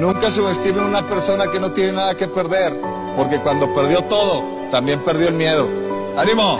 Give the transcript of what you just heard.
Nunca subestimen a una persona que no tiene nada que perder, porque cuando perdió todo, también perdió el miedo. ¡Ánimo!